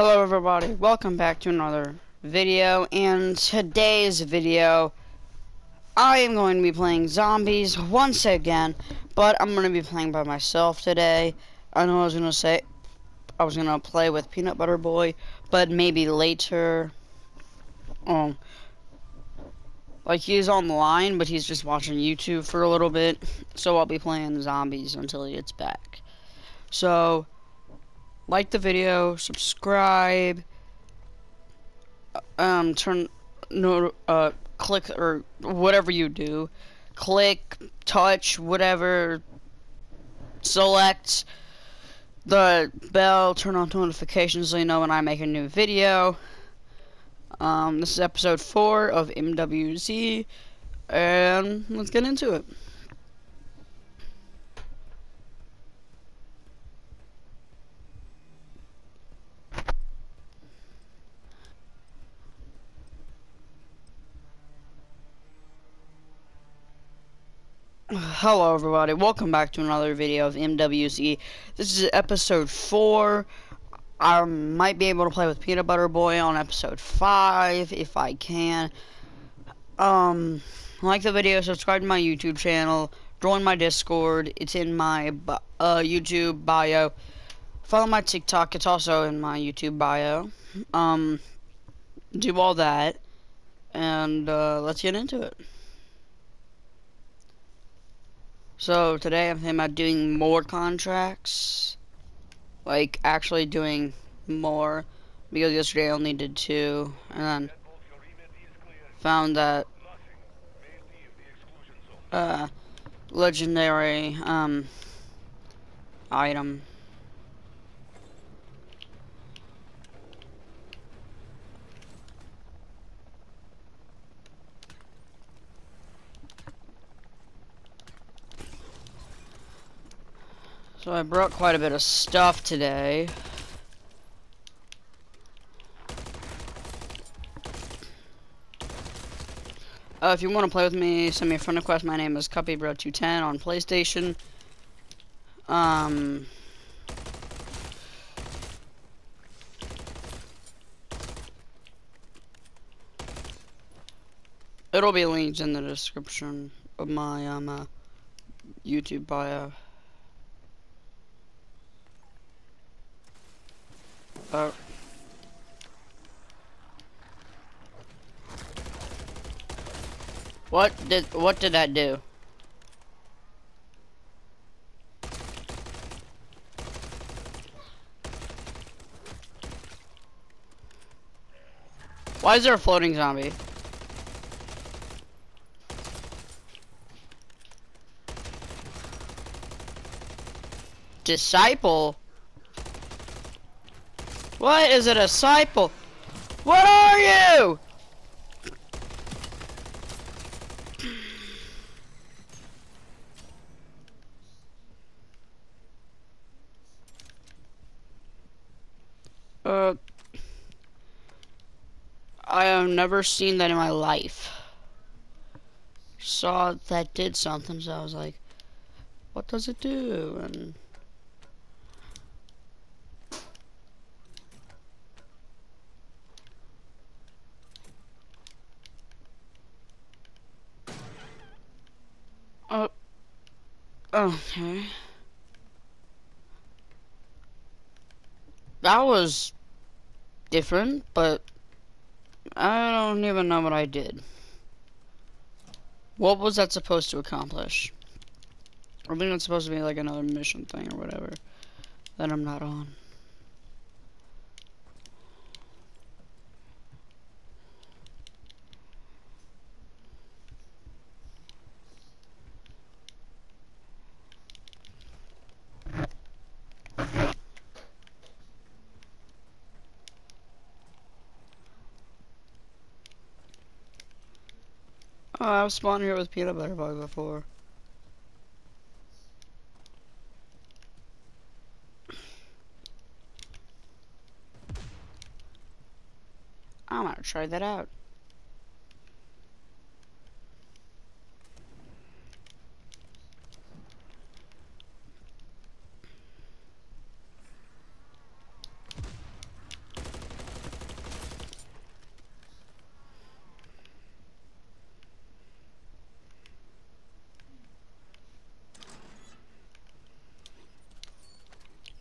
Hello everybody, welcome back to another video, and today's video, I am going to be playing zombies once again, but I'm going to be playing by myself today. I know I was going to say, I was going to play with Peanut Butter Boy, but maybe later, um, like he's online, but he's just watching YouTube for a little bit, so I'll be playing zombies until he gets back. So, like the video, subscribe, um, turn, no, uh, click, or whatever you do, click, touch, whatever, select the bell, turn on notifications so you know when I make a new video. Um, this is episode 4 of MWZ, and let's get into it. Hello everybody, welcome back to another video of MWZ. This is episode 4. I might be able to play with Peanut Butter Boy on episode 5 if I can. Um, like the video, subscribe to my YouTube channel, join my Discord, it's in my uh, YouTube bio. Follow my TikTok, it's also in my YouTube bio. Um, do all that, and uh, let's get into it. So today I'm thinking about doing more contracts. Like actually doing more. Because yesterday I only did two. And then found that uh legendary um item So I brought quite a bit of stuff today. Uh, if you want to play with me, send me a friend request. My name is CuppyBruh210 on PlayStation. Um... It'll be linked in the description of my um, uh, YouTube bio. Oh. What did what did that do? Why is there a floating zombie? Disciple? What is a disciple? What are you? Uh, I have never seen that in my life. Saw that did something, so I was like, what does it do? And Oh. Okay. That was different, but I don't even know what I did. What was that supposed to accomplish? I think it's supposed to be like another mission thing or whatever that I'm not on. Oh, I've spawned here with Peanut Butter Boy before. I'm gonna try that out.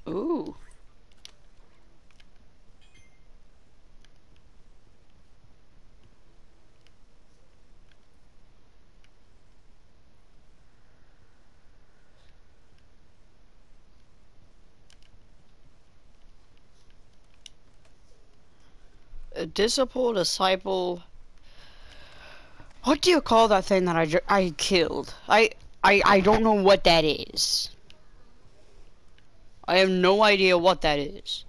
Ooh. A disciple, disciple. What do you call that thing that I, I killed? I, I I don't know what that is. I have no idea what that is.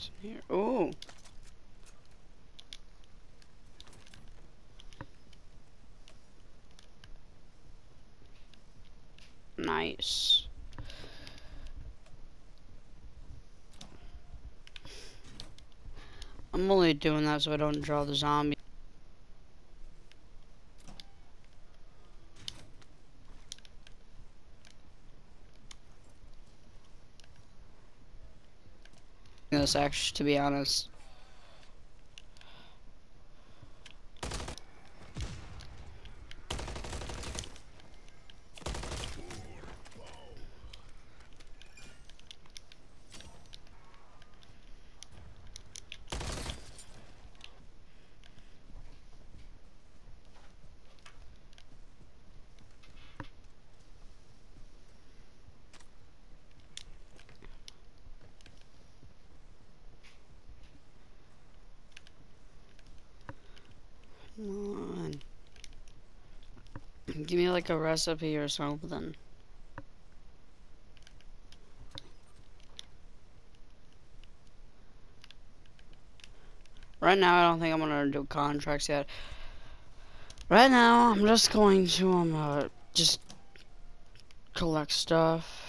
Here. Oh. Nice. I'm only doing that so I don't draw the zombie. This actually, to be honest. Come on. Give me like a recipe or something. Right now, I don't think I'm gonna do contracts yet. Right now, I'm just going to um uh, just collect stuff.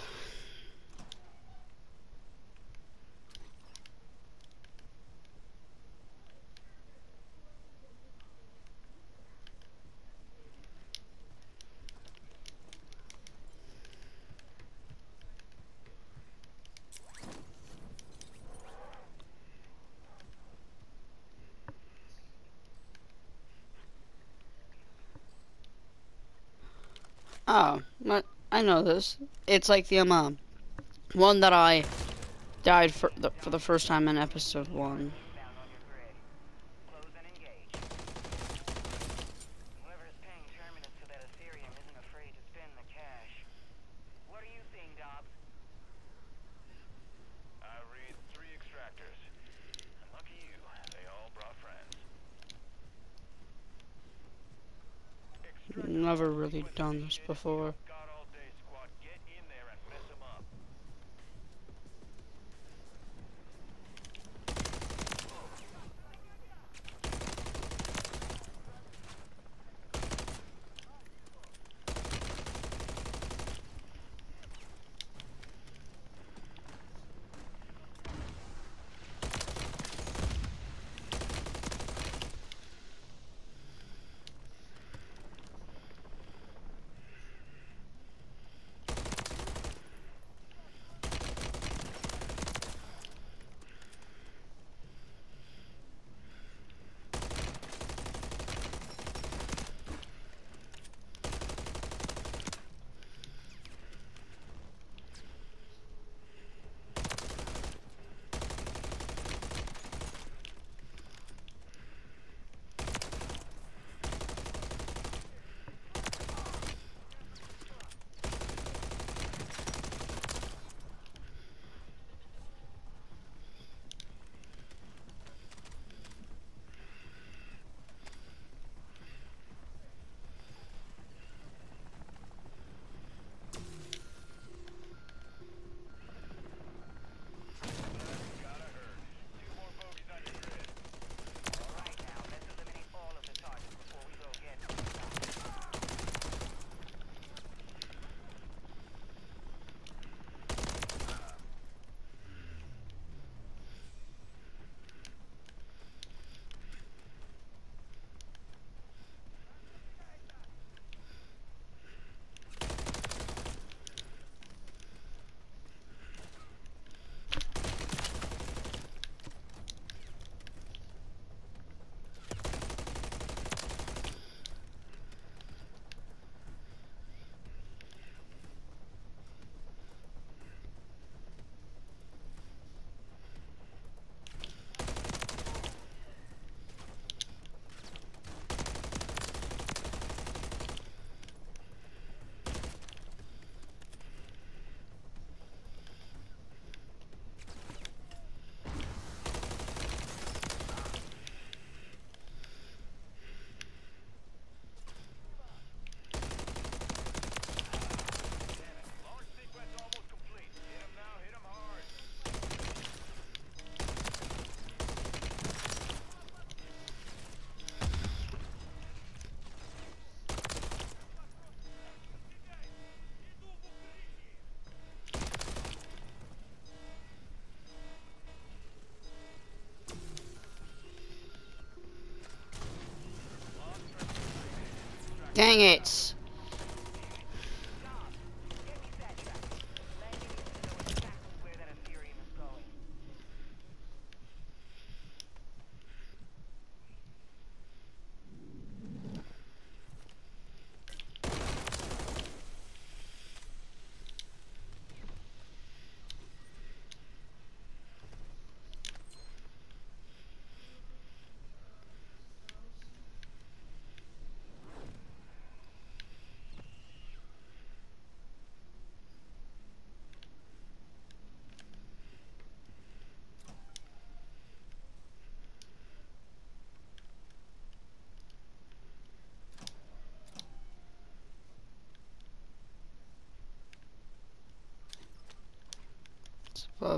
Oh, I know this. It's like the um, one that I died for the, for the first time in episode one. Down on your grid. Close and engage. Whoever is paying Terminus to that Aetherium isn't afraid to spend the cash. What are you seeing, Dobbs? I read three extractors. And lucky you, they all brought friends. Extractor Done this before. Dang it. Get me set track. Landing needs to know exactly where that Aetherium is going.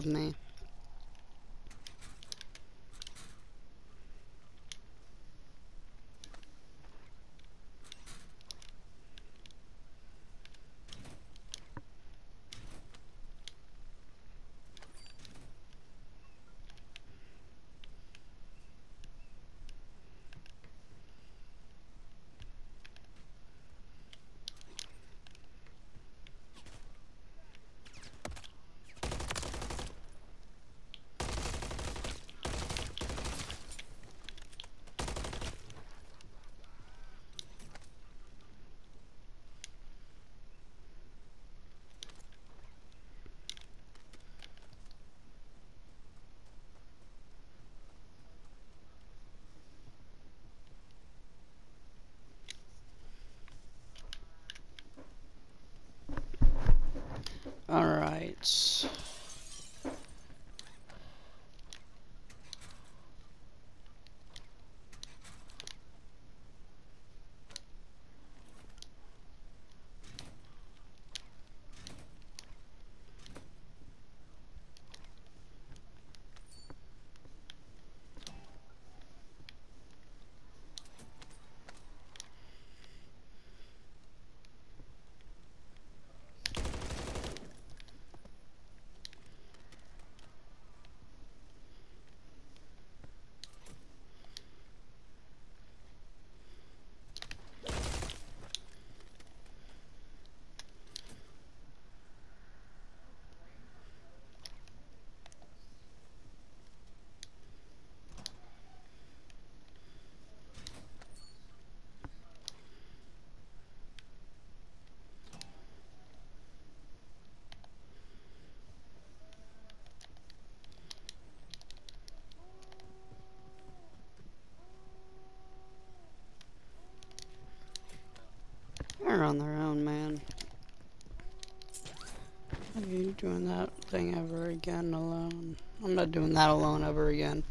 It's They're on their own, man. Are you doing that thing ever again alone? I'm not doing that alone ever again.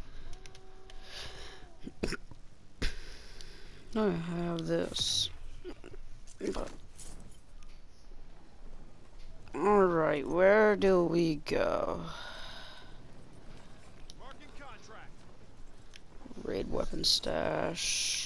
I have this. But Alright, where do we go? Raid weapon stash.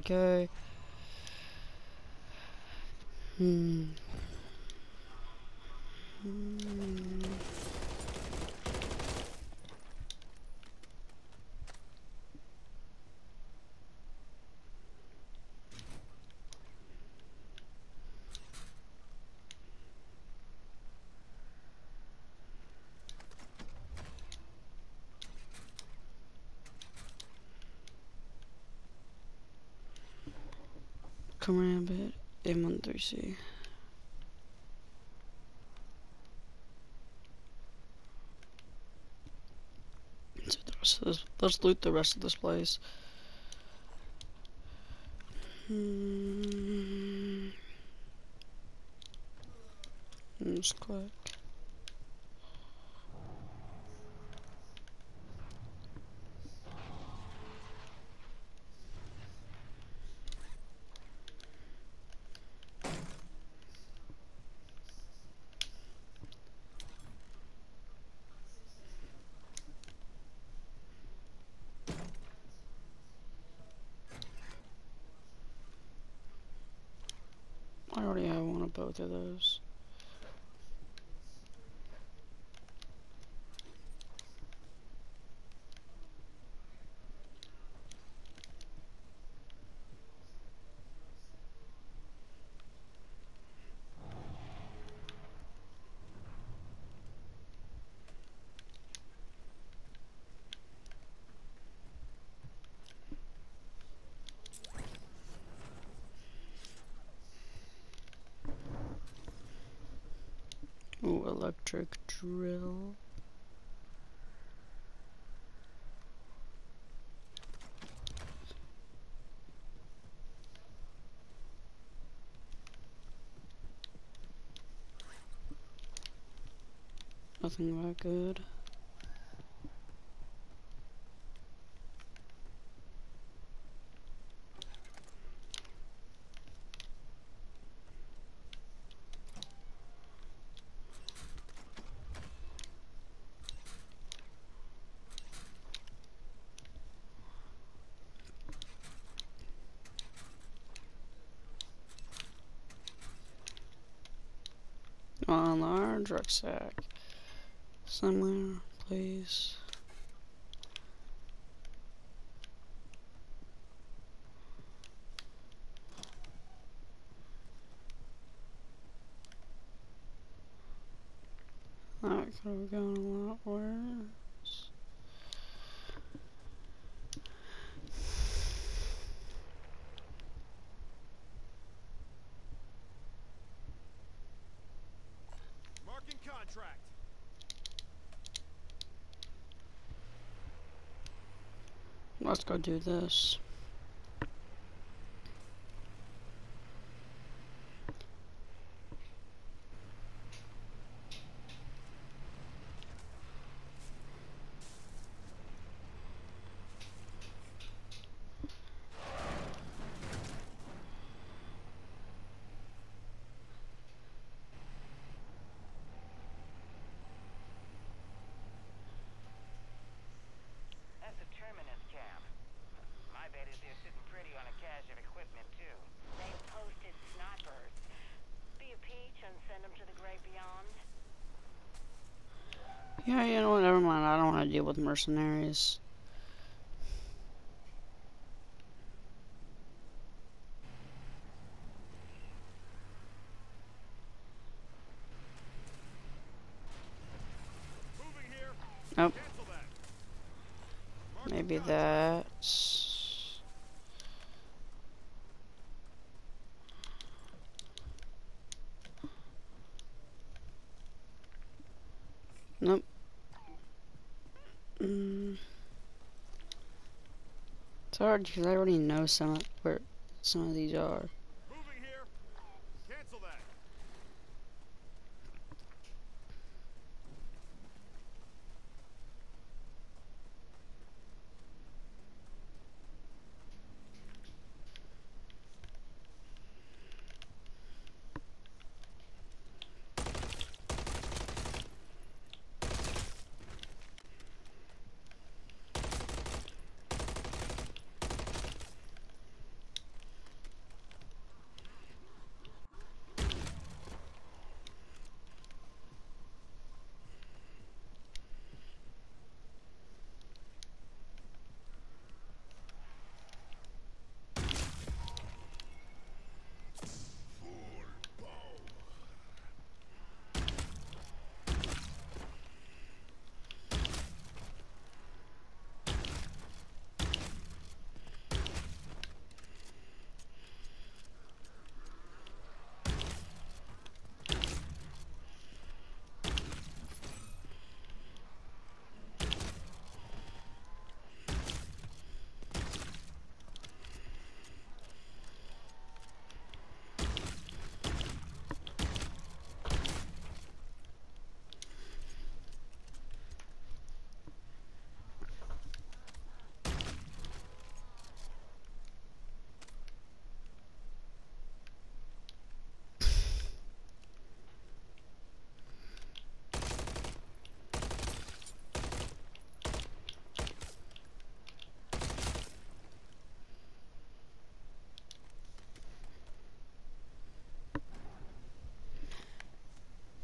Okay. Hmm. Hmm. Come bit M13C. Let's loot the rest of this. Let's loot the rest of this place. Hmm. Just click. I already have one of both of those. Electric drill. Nothing that good. On large rucksack. Uh, somewhere, please. That could have gone a lot worse. Marking contract. Let's go do this. That's the Terminus camp. My bet is they're sitting pretty on a cache of equipment, too. They've posted snipers. Be a peach and send them to the great beyond. Yeah, you know what? Never mind. I don't want to deal with mercenaries. Moving here. Nope. Cancel that. Marking Maybe contract. that's. Nope. Mm. It's hard because I already know some where some of these are.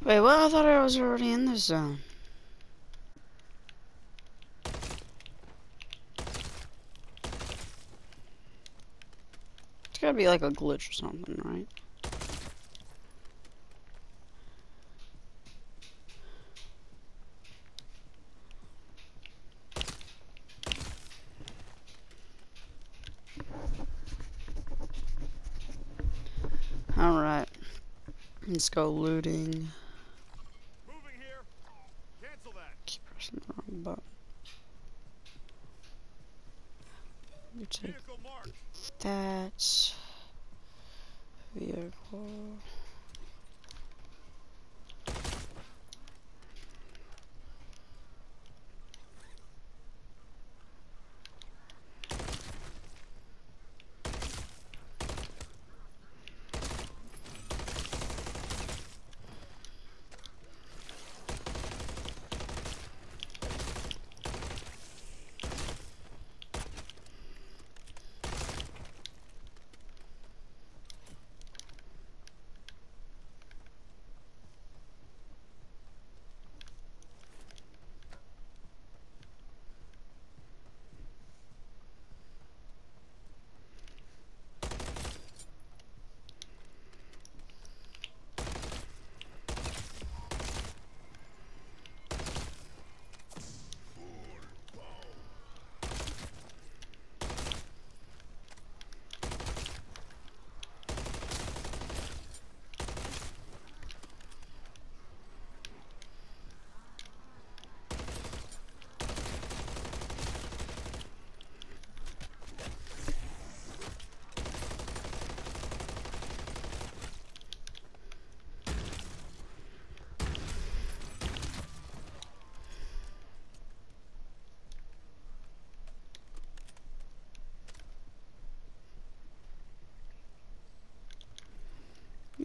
Wait, what? I thought I was already in this zone. It's gotta be like a glitch or something, right? Alright. Let's go looting.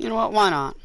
You know what? Why not?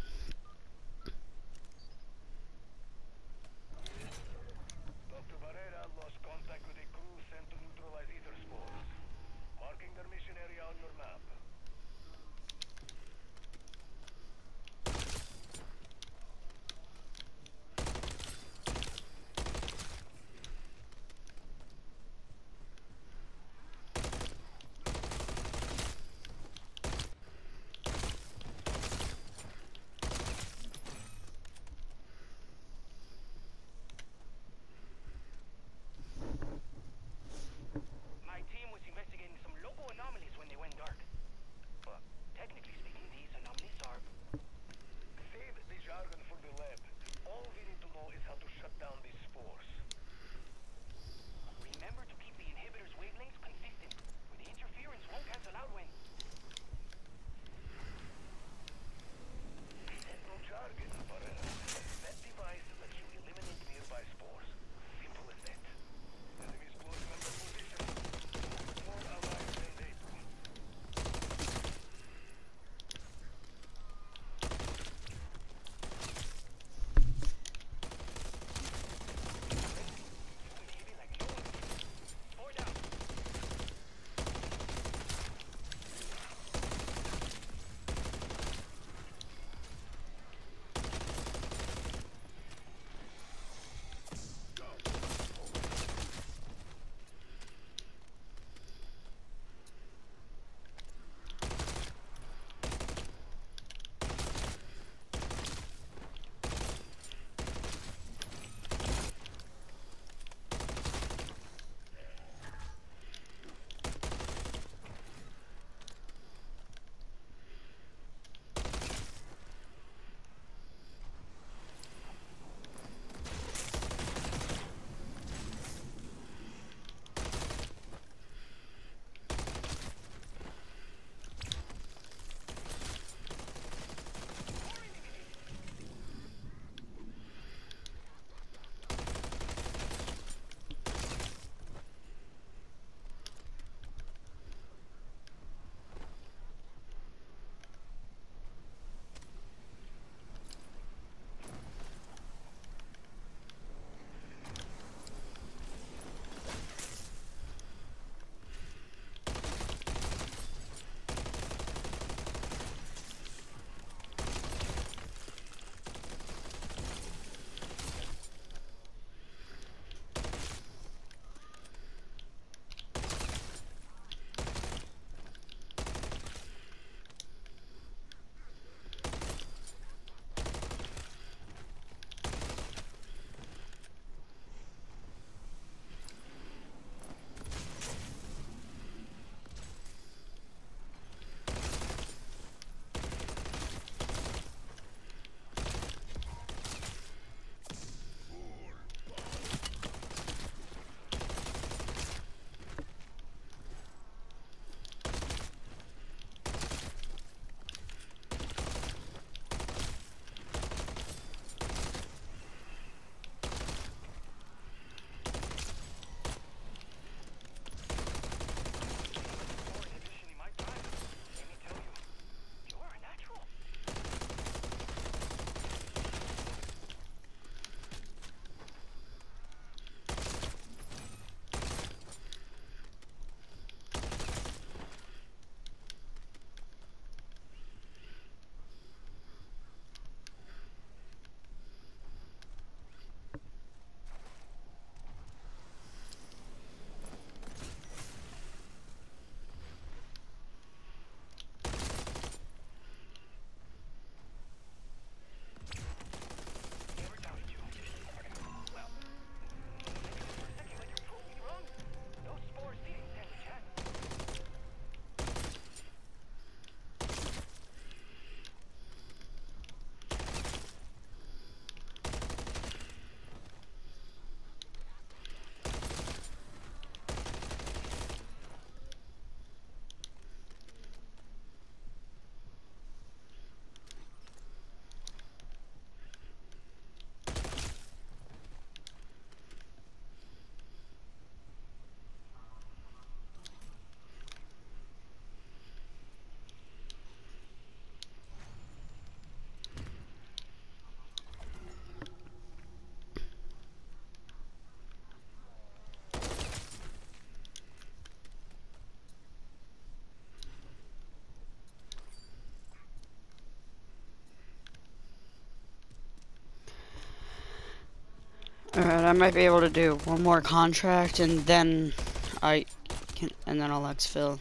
Alright, I might be able to do one more contract and then I can and then I'll exfil.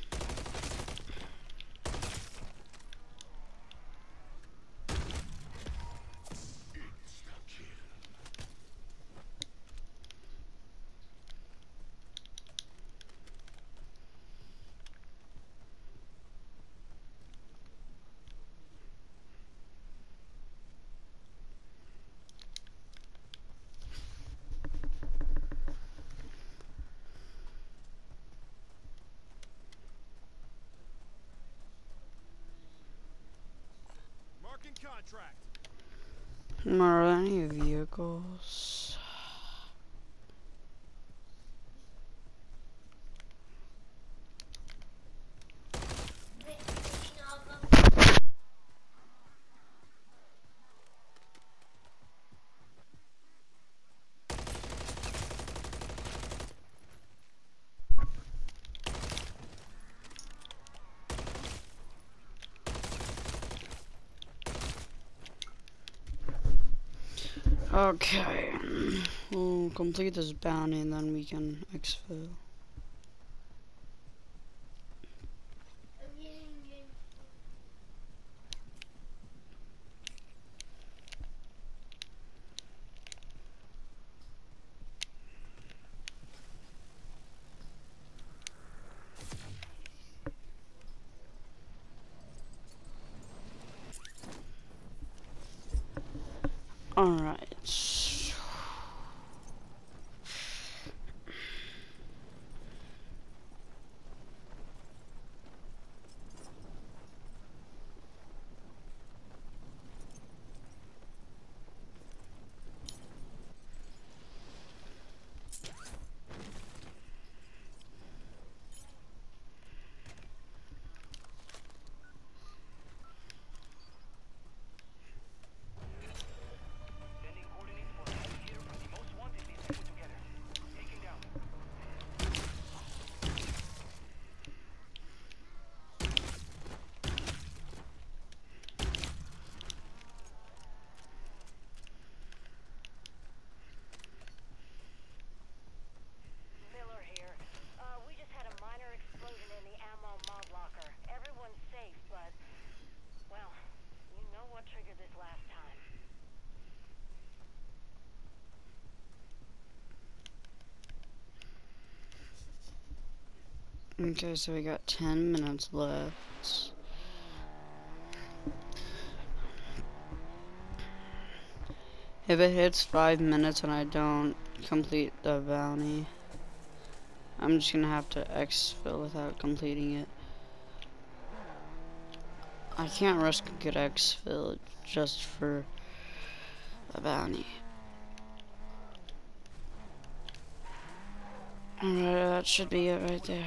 Any vehicles? Okay. We'll complete this bounty and then we can exfil. Alright. Sending coordinates for a head here for the most wanted list I put together. Taking down. Miller here. Uh, we just had a minor explosion in the ammo mod locker. Everyone's safe, but, well, you know what triggered this last time. Okay, so we got 10 minutes left. If it hits 5 minutes and I don't complete the bounty, I'm just gonna have to exfil without completing it. I can't risk a good exfil just for a bounty. Alright, that should be it right there.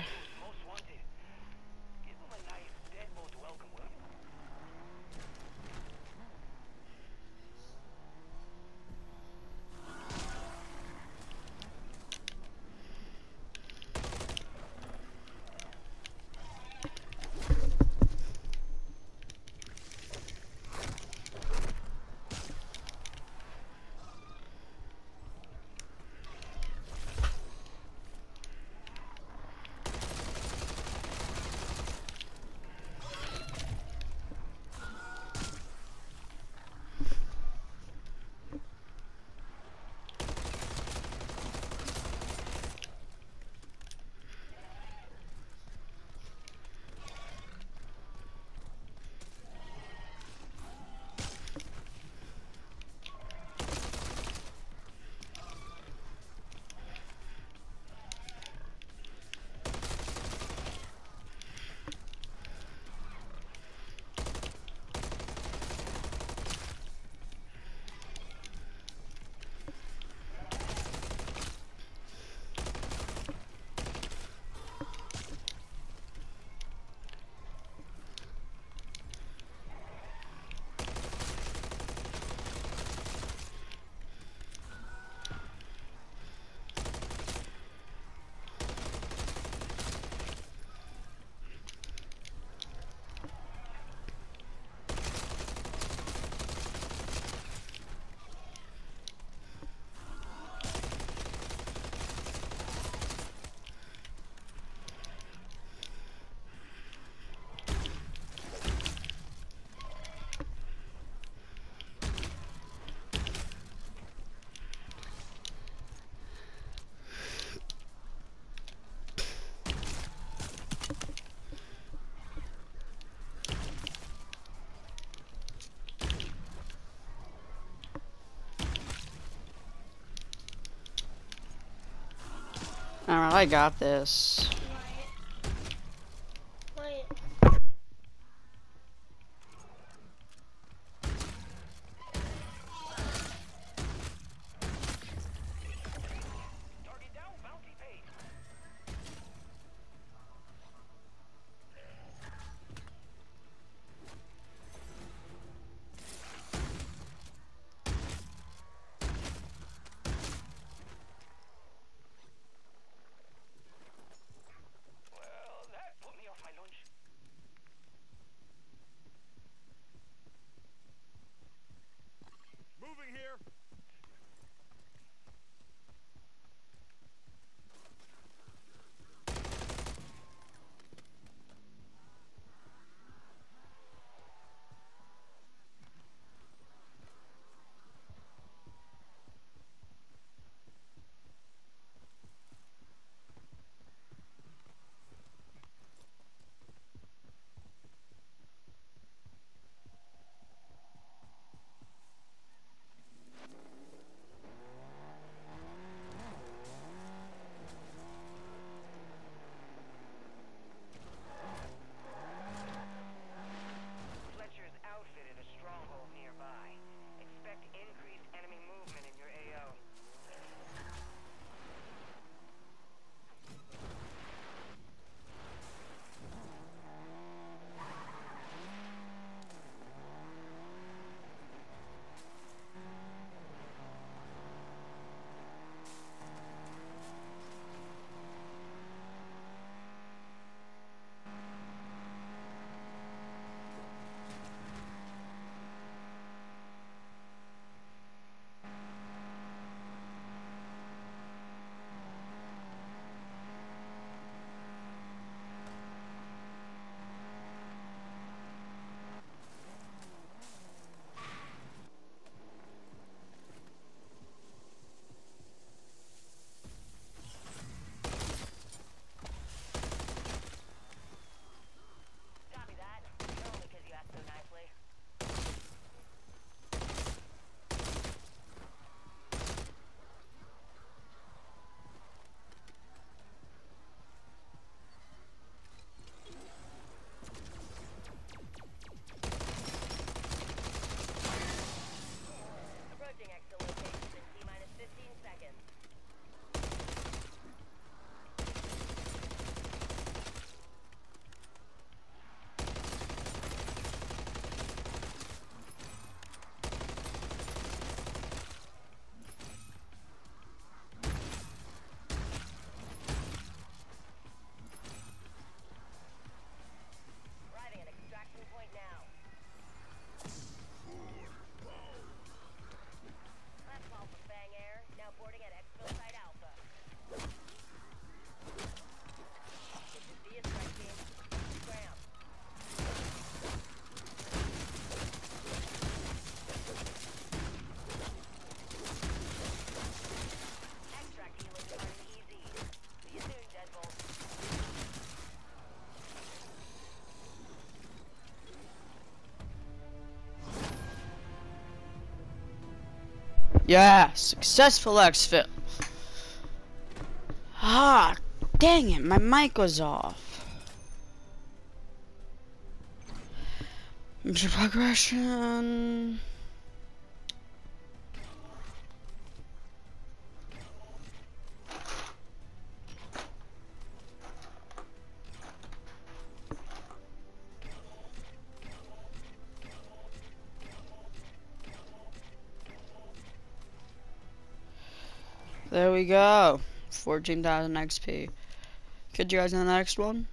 Alright, I got this. Yeah, successful exfil. Ah, dang it, my mic was off. Progression. go. 14,000 XP. Could you guys in the next one?